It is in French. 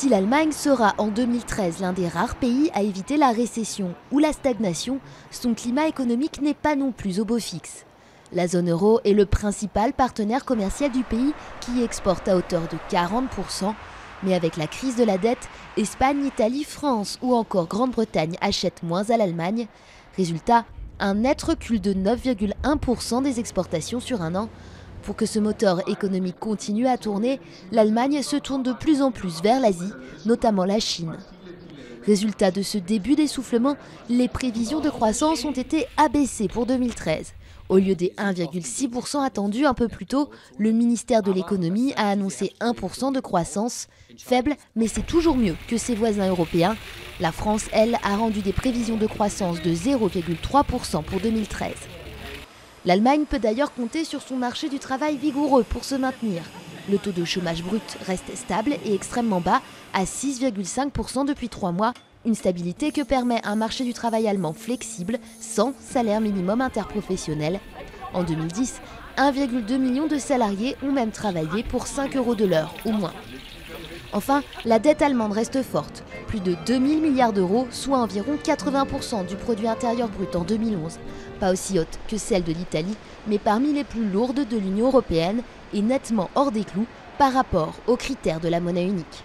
Si l'Allemagne sera en 2013 l'un des rares pays à éviter la récession ou la stagnation, son climat économique n'est pas non plus au beau fixe. La zone euro est le principal partenaire commercial du pays qui exporte à hauteur de 40%, mais avec la crise de la dette, Espagne, Italie, France ou encore Grande-Bretagne achètent moins à l'Allemagne. Résultat, un net recul de 9,1% des exportations sur un an. Pour que ce moteur économique continue à tourner, l'Allemagne se tourne de plus en plus vers l'Asie, notamment la Chine. Résultat de ce début d'essoufflement, les prévisions de croissance ont été abaissées pour 2013. Au lieu des 1,6% attendus un peu plus tôt, le ministère de l'économie a annoncé 1% de croissance. Faible, mais c'est toujours mieux que ses voisins européens. La France, elle, a rendu des prévisions de croissance de 0,3% pour 2013. L'Allemagne peut d'ailleurs compter sur son marché du travail vigoureux pour se maintenir. Le taux de chômage brut reste stable et extrêmement bas, à 6,5% depuis trois mois, une stabilité que permet un marché du travail allemand flexible, sans salaire minimum interprofessionnel. En 2010, 1,2 million de salariés ont même travaillé pour 5 euros de l'heure ou moins. Enfin, la dette allemande reste forte, plus de 2000 milliards d'euros, soit environ 80% du produit intérieur brut en 2011. Pas aussi haute que celle de l'Italie, mais parmi les plus lourdes de l'Union européenne et nettement hors des clous par rapport aux critères de la monnaie unique.